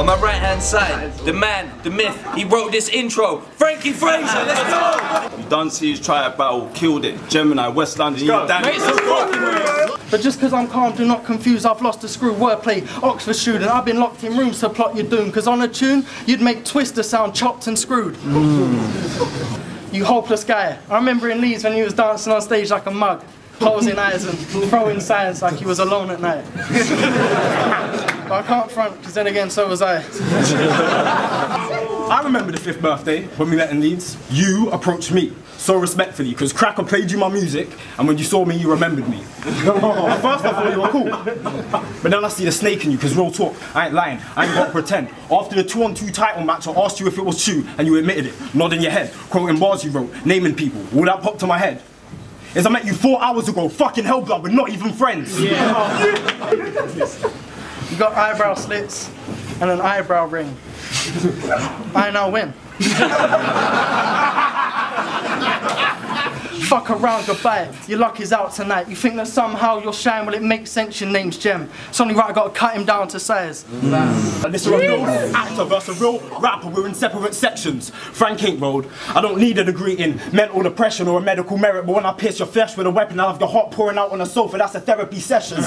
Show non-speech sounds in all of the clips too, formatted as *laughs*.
On my right hand side, the man, the myth, he wrote this intro. Frankie Phraser, let's go! You done see his try battle, killed it. Gemini, West London, you damn But just because I'm calm, do not confuse, I've lost a screw. Wordplay, Oxford student, I've been locked in rooms to plot your doom. Because on a tune, you'd make Twista sound chopped and screwed. Mm. You hopeless guy. I remember in Leeds when he was dancing on stage like a mug, closing eyes and throwing signs like he was alone at night. *laughs* but I can't front, because then again, so was I. *laughs* I remember the fifth birthday when we met in Leeds. You approached me so respectfully because Cracker played you my music, and when you saw me, you remembered me. *laughs* At first, I thought you were cool, but then I see the snake in you because real talk, I ain't lying, I ain't got to pretend. After the two on two title match, I asked you if it was true, and you admitted it, nodding your head, quoting bars you wrote, naming people. All that popped to my head. Is I met you four hours ago, fucking hell, blood, we're not even friends. *laughs* You got eyebrow slits and an eyebrow ring. I now win. Fuck around, goodbye. Your luck is out tonight. You think that somehow you'll shine? Well, it makes sense. Your name's Gem. It's only right I gotta cut him down to size. And this is a real actor versus a real rapper. We're in separate sections. Frank ain't road. I don't need a degree in mental depression or a medical merit, but when I pierce your flesh with a weapon, I have your heart pouring out on the sofa. That's a therapy session.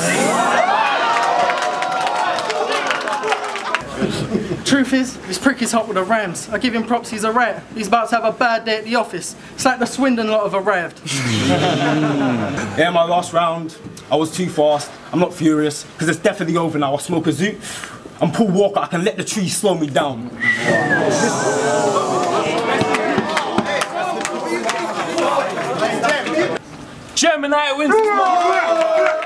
Truth is, this prick is hot with the Rams. I give him props, he's a rat. He's about to have a bad day at the office. It's like the Swindon lot have arrived. *laughs* Yeah, my last round, I was too fast. I'm not furious, because it's definitely over now. I smoke a zoot. I'm Paul Walker, I can let the trees slow me down. Gemini wins this one.